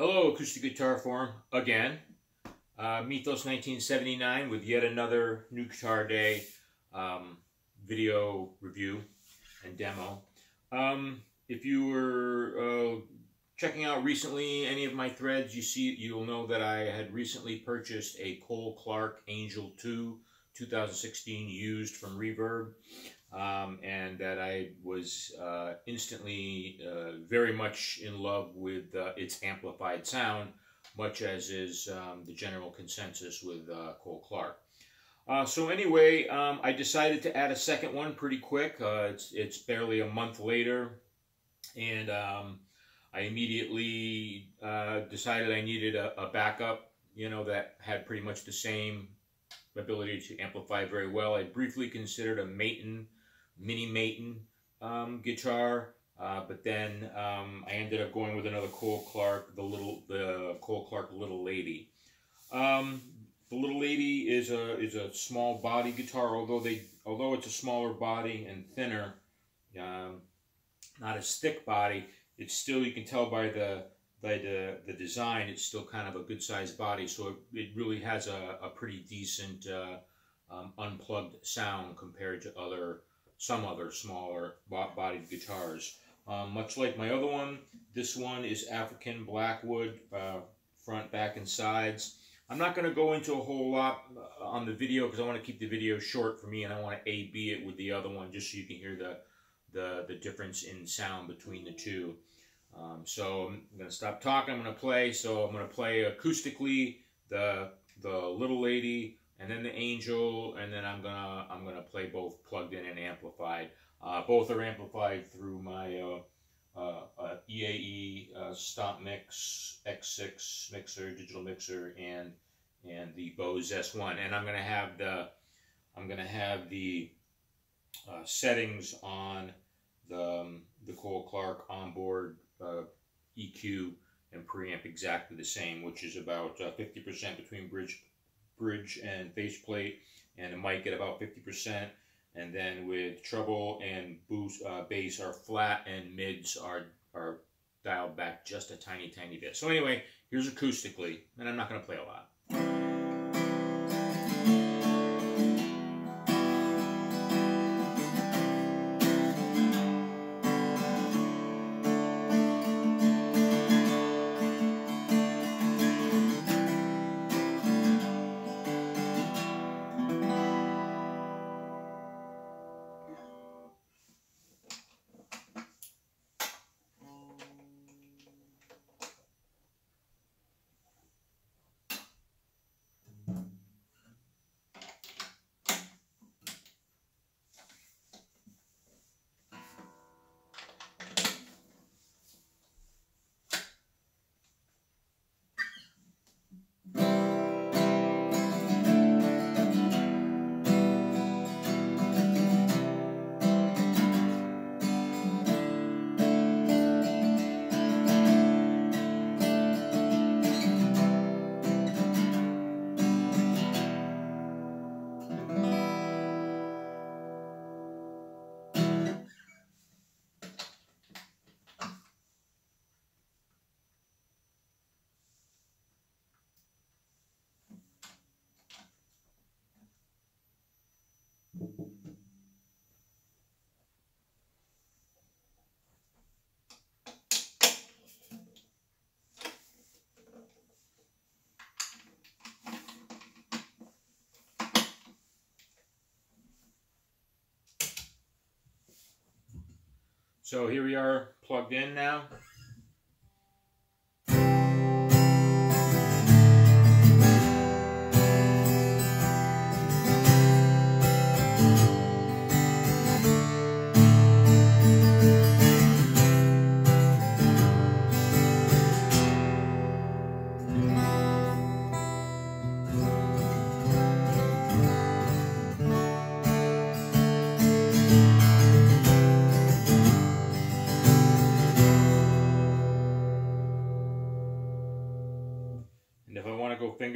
Hello, Acoustic Guitar Forum again. Uh, Mythos 1979 with yet another New Guitar Day um, video review and demo. Um, if you were uh, checking out recently any of my threads, you see you'll know that I had recently purchased a Cole Clark Angel 2 2016 used from Reverb um, and that I was uh, instantly uh, very much in love with uh, its amplified sound, much as is um, the general consensus with uh, Cole Clark. Uh, so anyway, um, I decided to add a second one pretty quick. It's, it's barely a month later, and um, I immediately decided I needed a, a backup, you know, that had pretty much the same ability to amplify very well. I briefly considered a Maton mini Maton um, guitar, uh, but then um, I ended up going with another Cole Clark, the little the Cole Clark Little Lady. Um, the Little Lady is a is a small body guitar, although they although it's a smaller body and thinner, um, not as thick body. It's still you can tell by the by the, the design, it's still kind of a good sized body, so it, it really has a, a pretty decent uh, um, unplugged sound compared to other some other smaller bodied guitars. Um, much like my other one, this one is African Blackwood, uh, front, back, and sides. I'm not going to go into a whole lot uh, on the video because I want to keep the video short for me and I want to A-B it with the other one just so you can hear the, the, the difference in sound between the two. Um, so I'm going to stop talking. I'm going to play. So I'm going to play acoustically the, the Little Lady, and then the Angel, and then I'm gonna I'm gonna play both plugged in and amplified. Uh, both are amplified through my uh, uh, uh EAE uh, Stomp Mix X6 mixer, digital mixer, and and the Bose S1. And I'm gonna have the I'm gonna have the settings on the um, the Cole Clark onboard EQ and preamp exactly the same, which is about 50% between bridge bridge and faceplate, and the mic at about 50%. And then with treble and boost, uh, bass are flat, and mids are are dialed back just a tiny, tiny bit. So anyway, here's acoustically, and I'm not going to play a lot. So here we are plugged in now.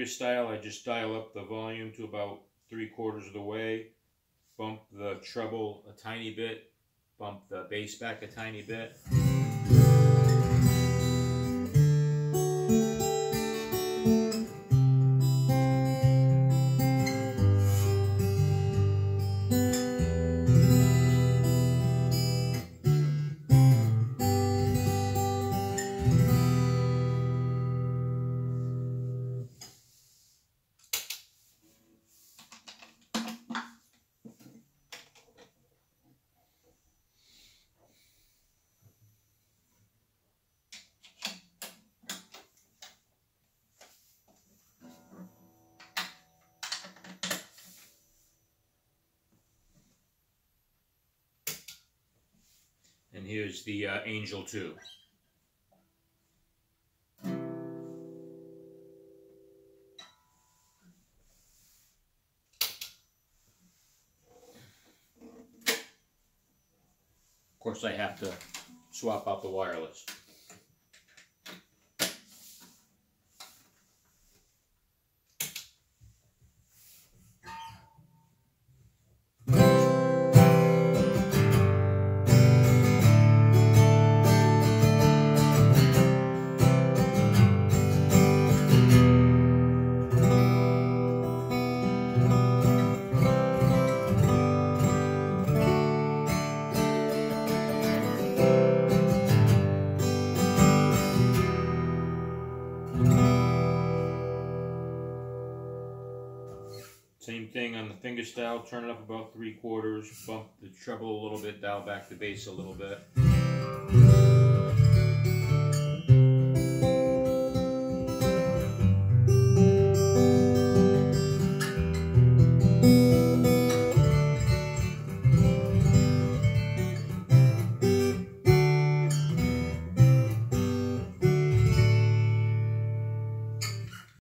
Style, I just dial up the volume to about three quarters of the way, bump the treble a tiny bit, bump the bass back a tiny bit. Here's the uh, Angel 2. Of course I have to swap out the wireless. Thing on the fingerstyle, turn it up about three quarters, bump the treble a little bit, dial back the bass a little bit.